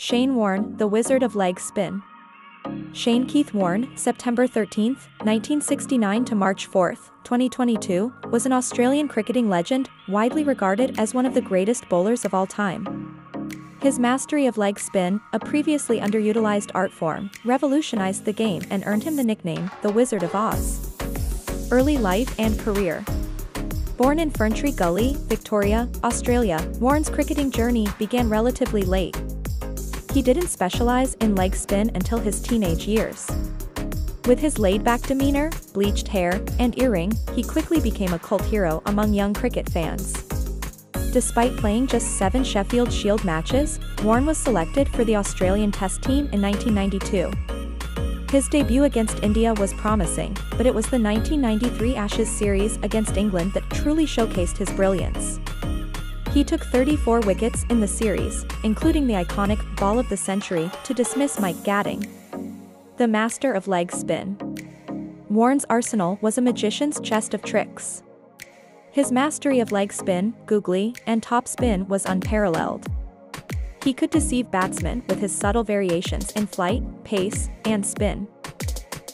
Shane Warne, the Wizard of Leg Spin. Shane Keith Warne, September 13, 1969 to March 4, 2022, was an Australian cricketing legend, widely regarded as one of the greatest bowlers of all time. His mastery of leg spin, a previously underutilized art form, revolutionized the game and earned him the nickname, the Wizard of Oz. Early life and career. Born in Ferntree Gully, Victoria, Australia, Warne's cricketing journey began relatively late, he didn't specialize in leg spin until his teenage years. With his laid-back demeanor, bleached hair, and earring, he quickly became a cult hero among young cricket fans. Despite playing just seven Sheffield Shield matches, Warne was selected for the Australian Test team in 1992. His debut against India was promising, but it was the 1993 Ashes series against England that truly showcased his brilliance. He took 34 wickets in the series, including the iconic ball of the century, to dismiss Mike Gatting, the master of leg spin. Warne's arsenal was a magician's chest of tricks. His mastery of leg spin, googly, and top spin was unparalleled. He could deceive batsmen with his subtle variations in flight, pace, and spin.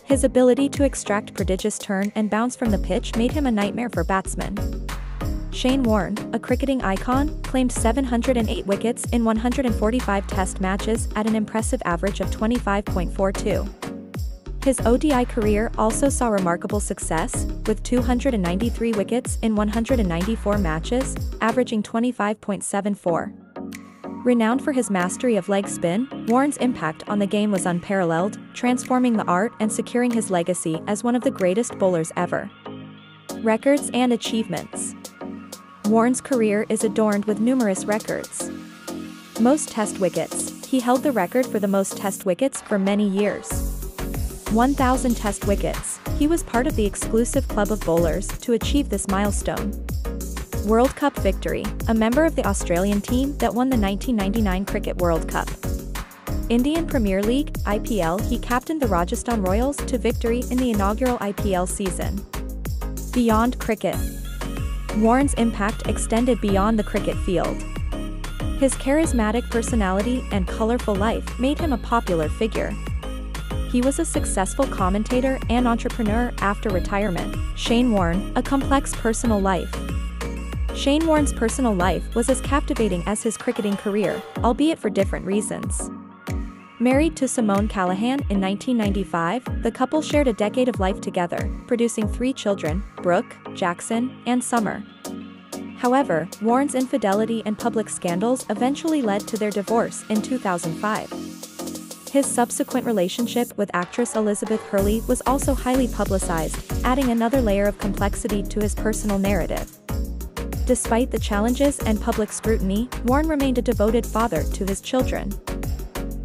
His ability to extract prodigious turn and bounce from the pitch made him a nightmare for batsmen. Shane Warne, a cricketing icon, claimed 708 wickets in 145 test matches at an impressive average of 25.42. His ODI career also saw remarkable success, with 293 wickets in 194 matches, averaging 25.74. Renowned for his mastery of leg spin, Warne's impact on the game was unparalleled, transforming the art and securing his legacy as one of the greatest bowlers ever. Records and Achievements Warne's career is adorned with numerous records. Most test wickets, he held the record for the most test wickets for many years. 1,000 test wickets, he was part of the exclusive club of bowlers to achieve this milestone. World Cup victory, a member of the Australian team that won the 1999 Cricket World Cup. Indian Premier League, IPL he captained the Rajasthan Royals to victory in the inaugural IPL season. Beyond cricket, Warne's impact extended beyond the cricket field. His charismatic personality and colorful life made him a popular figure. He was a successful commentator and entrepreneur after retirement. Shane Warne, a complex personal life. Shane Warne's personal life was as captivating as his cricketing career, albeit for different reasons. Married to Simone Callahan in 1995, the couple shared a decade of life together, producing three children, Brooke, Jackson, and Summer. However, Warne's infidelity and public scandals eventually led to their divorce in 2005. His subsequent relationship with actress Elizabeth Hurley was also highly publicized, adding another layer of complexity to his personal narrative. Despite the challenges and public scrutiny, Warren remained a devoted father to his children.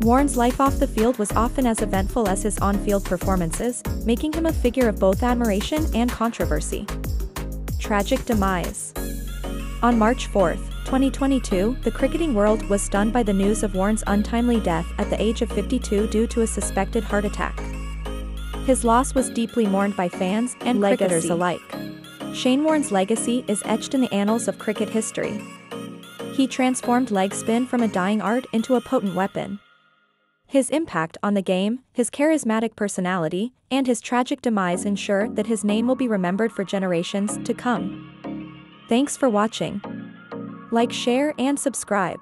Warne's life off the field was often as eventful as his on-field performances, making him a figure of both admiration and controversy. Tragic demise. On March 4, 2022, the cricketing world was stunned by the news of Warne's untimely death at the age of 52 due to a suspected heart attack. His loss was deeply mourned by fans and legacy. cricketers alike. Shane Warne's legacy is etched in the annals of cricket history. He transformed leg spin from a dying art into a potent weapon, his impact on the game, his charismatic personality, and his tragic demise ensure that his name will be remembered for generations to come. Thanks for watching. Like share and subscribe.